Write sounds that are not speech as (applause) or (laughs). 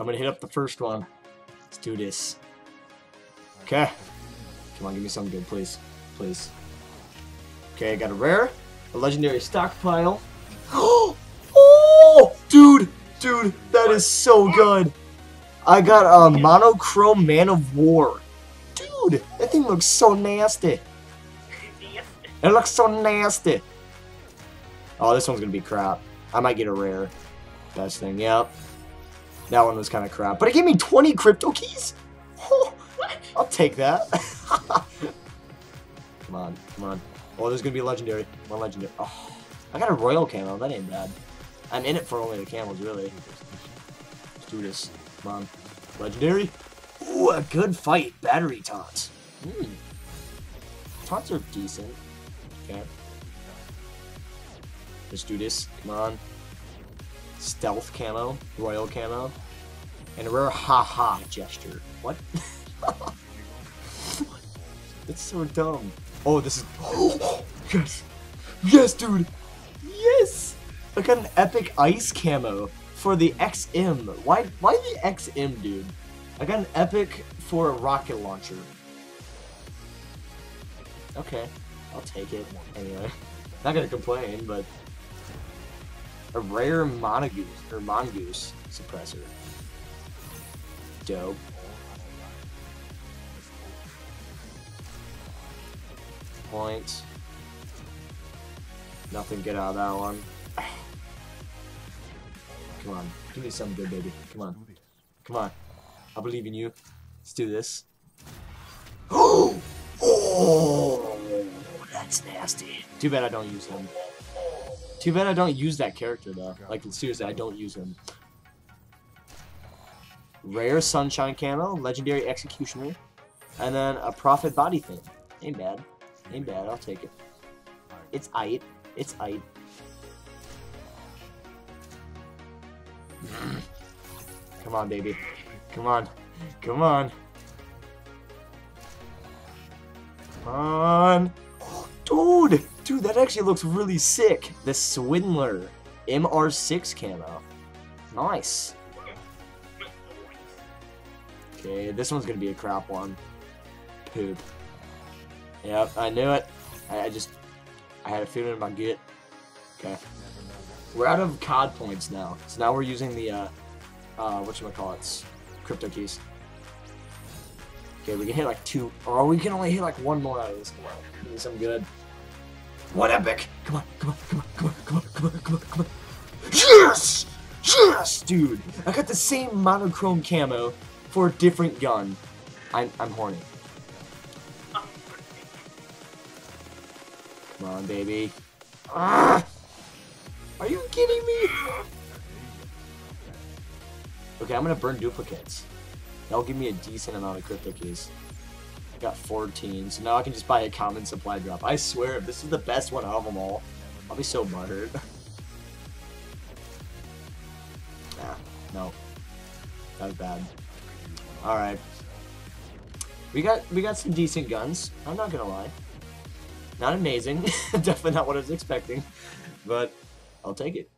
I'm gonna hit up the first one. Let's do this. Okay. Come on, give me something good, please. Please. Okay, I got a rare, a legendary stockpile. (gasps) oh, dude, dude, that is so good. I got um, a monochrome Man-O-War. Dude, that thing looks so nasty. It looks so nasty. Oh, this one's gonna be crap. I might get a rare. Best thing, yep. That one was kind of crap. But it gave me 20 crypto keys? Oh, I'll take that. (laughs) come on, come on. Oh, there's gonna be a legendary. One legendary. Oh, I got a royal camo. That ain't bad. I'm in it for only the camos, really. Let's do this. Come on. Legendary. Ooh, a good fight. Battery taunts. Hmm. Taunts are decent. Okay. Let's do this. Come on. Stealth camo. Royal camo. And a rare haha -ha gesture. What? (laughs) That's so dumb. Oh, this is... (gasps) yes! Yes, dude! Yes! I got an epic ice camo for the XM. Why, why the XM, dude? I got an epic for a rocket launcher. Okay, I'll take it. Anyway, (laughs) not gonna complain, but a rare mongoose or mongoose suppressor. Dope. Points. Nothing good out of that one. Come on, give me something good, baby. Come on, come on. I believe in you. Let's do this. Oh, (gasps) oh, that's nasty. Too bad I don't use him. Too bad I don't use that character though. Like seriously, I don't use him. Rare Sunshine Camo, Legendary Executioner, and then a Prophet Body Thing. Ain't bad. Ain't bad. I'll take it. It's aight. It's aight. Come on, baby. Come on. Come on. Come on. Dude! Dude, that actually looks really sick. The Swindler MR6 camo. Nice. Okay, this one's gonna be a crap one. Poop. Yep, I knew it. I, I just, I had a feeling in my gut. Okay. We're out of COD points now, so now we're using the, uh, uh, whatchamacallits, crypto keys. Okay, we can hit like two, or we can only hit like one more out of this. Come on, give some good. What epic! Come on, come on, come on, come on, come on, come on, come on, come on. Yes! Yes, dude! I got the same monochrome camo for a different gun. I'm, I'm horny. Come on, baby. Ah! Are you kidding me? Okay, I'm gonna burn duplicates. That'll give me a decent amount of crypto keys. Got 14, so now I can just buy a common supply drop. I swear, if this is the best one out of them all, I'll be so buttered. (laughs) ah, no. That was bad. Alright. We got we got some decent guns, I'm not gonna lie. Not amazing, (laughs) definitely not what I was expecting, but I'll take it.